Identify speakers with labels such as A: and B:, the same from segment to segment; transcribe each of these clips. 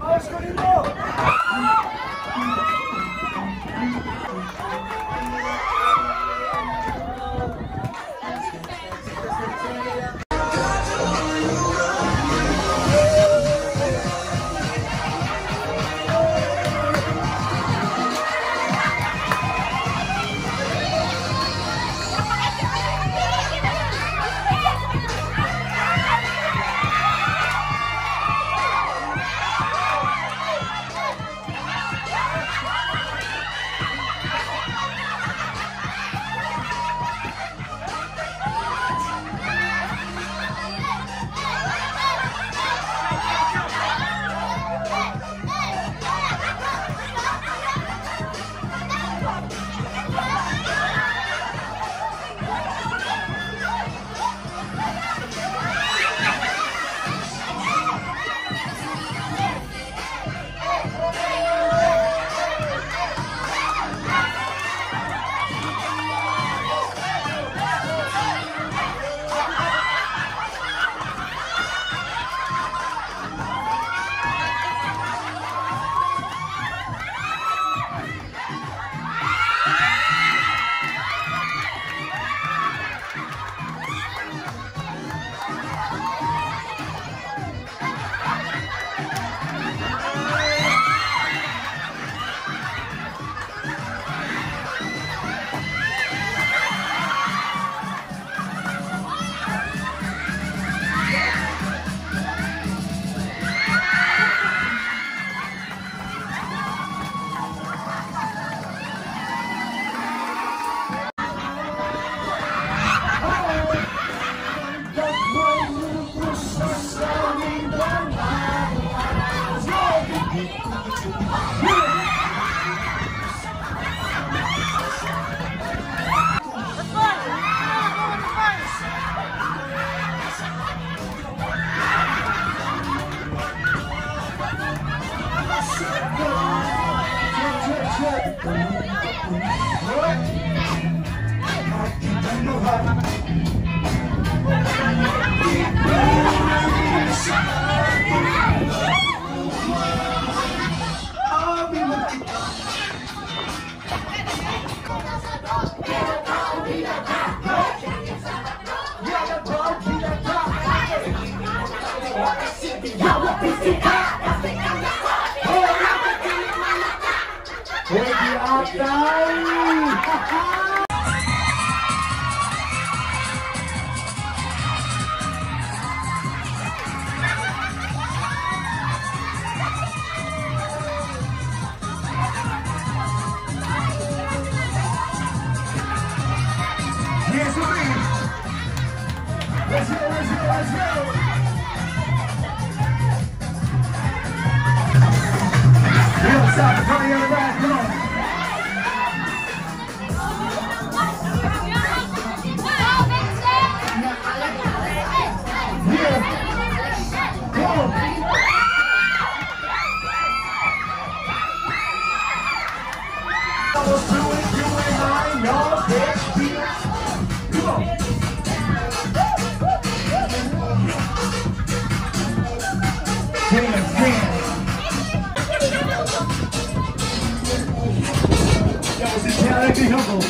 A: ああすごいな! Thank you. Hands to me. Let's go, let's go, let's go. We come on. Yeah. Come on. Let's do it. 哎，这条狗。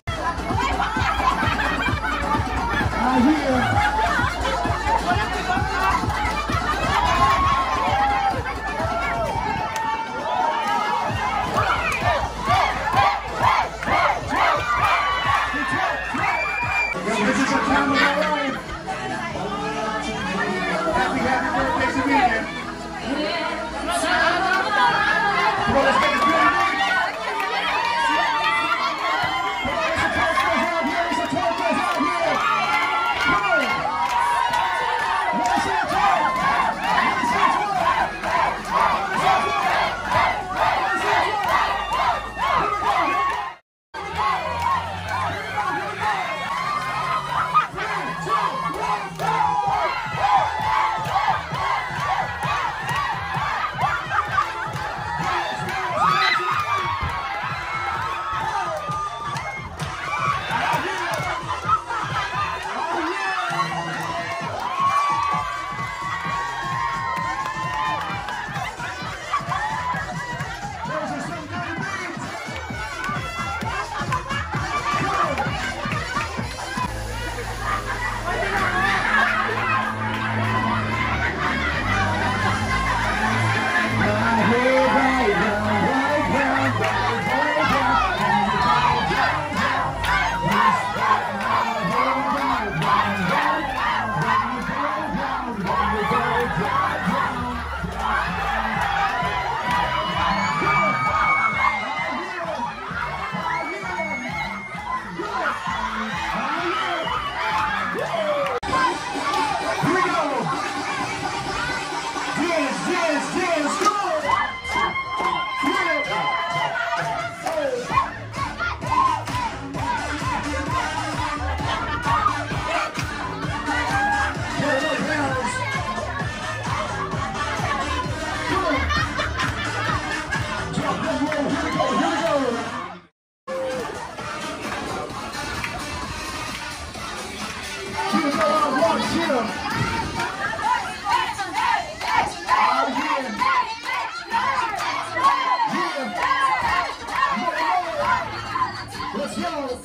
A: Let's go.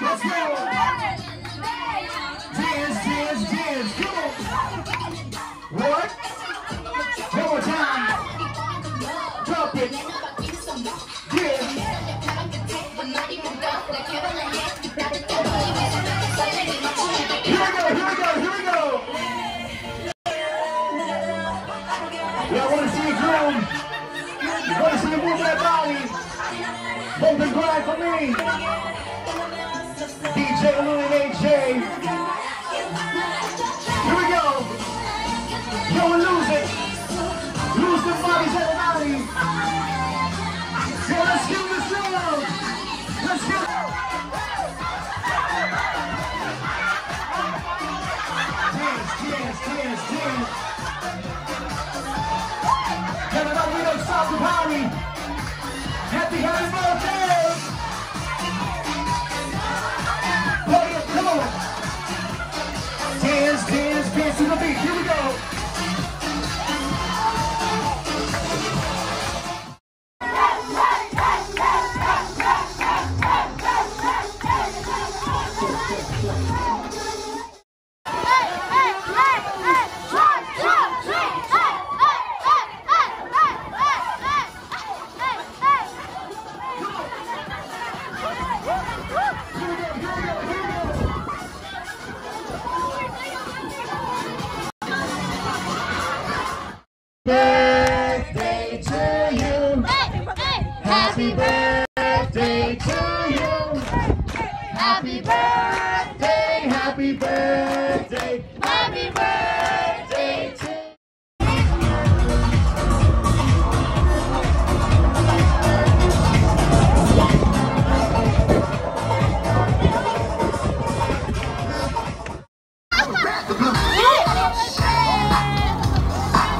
A: Let's go. Dance, dance, dance. Come on. What? More time. Drop it. Yeah. Here we go, here we go, here we go. Y'all want to see you groom? You want to see you move that body? Hold the grind for me. DJ Louie AJ. Here we go. Yo, we lose it. Lose the bodies everybody. the let's give this out. Let's give it. Happy birthday, happy birthday, happy birthday to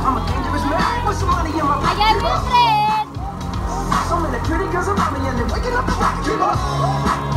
B: I'm a dangerous man with some money in my pocket.
C: Ayan mo, friend!
B: Pretty girls around me and they're waking up the rocket. Keep up.